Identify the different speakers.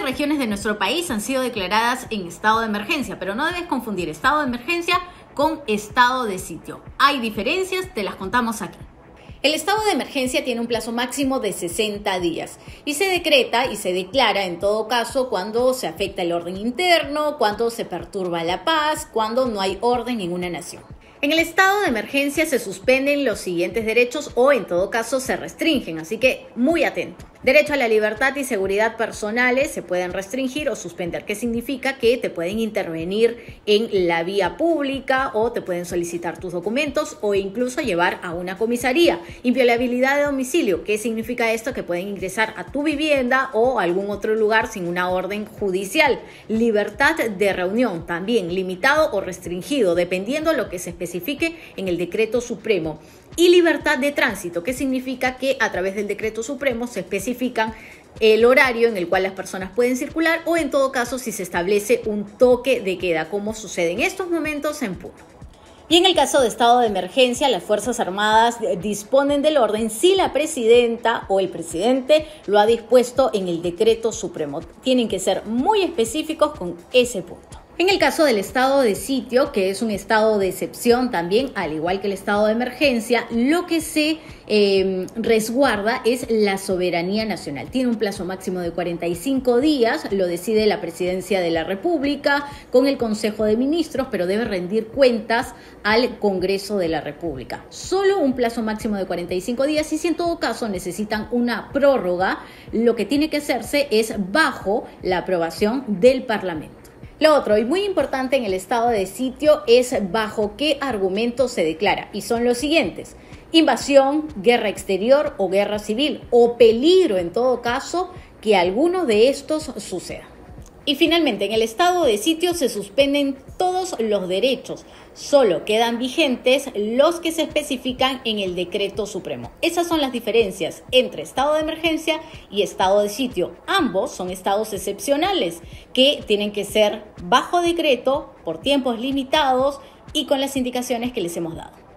Speaker 1: 13 regiones de nuestro país han sido declaradas en estado de emergencia, pero no debes confundir estado de emergencia con estado de sitio. Hay diferencias, te las contamos aquí. El estado de emergencia tiene un plazo máximo de 60 días y se decreta y se declara en todo caso cuando se afecta el orden interno, cuando se perturba la paz, cuando no hay orden en una nación. En el estado de emergencia se suspenden los siguientes derechos o en todo caso se restringen, así que muy atento. Derecho a la libertad y seguridad personales se pueden restringir o suspender. ¿Qué significa? Que te pueden intervenir en la vía pública o te pueden solicitar tus documentos o incluso llevar a una comisaría. Inviolabilidad de domicilio. ¿Qué significa esto? Que pueden ingresar a tu vivienda o a algún otro lugar sin una orden judicial. Libertad de reunión también limitado o restringido dependiendo de lo que se especifique en el decreto supremo y libertad de tránsito, que significa que a través del decreto supremo se especifican el horario en el cual las personas pueden circular o en todo caso si se establece un toque de queda, como sucede en estos momentos en Puno. Y en el caso de estado de emergencia, las Fuerzas Armadas disponen del orden si la presidenta o el presidente lo ha dispuesto en el decreto supremo. Tienen que ser muy específicos con ese punto. En el caso del estado de sitio, que es un estado de excepción también, al igual que el estado de emergencia, lo que se em, resguarda es la soberanía nacional. Tiene un plazo máximo de 45 días, lo decide la presidencia de la República con el Consejo de Ministros, pero debe rendir cuentas al Congreso de la República. Solo un plazo máximo de 45 días y si en todo caso necesitan una prórroga, lo que tiene que hacerse es bajo la aprobación del Parlamento. Lo otro, y muy importante en el estado de sitio, es bajo qué argumento se declara. Y son los siguientes. Invasión, guerra exterior o guerra civil, o peligro en todo caso que alguno de estos suceda. Y finalmente, en el estado de sitio se suspenden todos los derechos, solo quedan vigentes los que se especifican en el decreto supremo. Esas son las diferencias entre estado de emergencia y estado de sitio. Ambos son estados excepcionales que tienen que ser bajo decreto, por tiempos limitados y con las indicaciones que les hemos dado.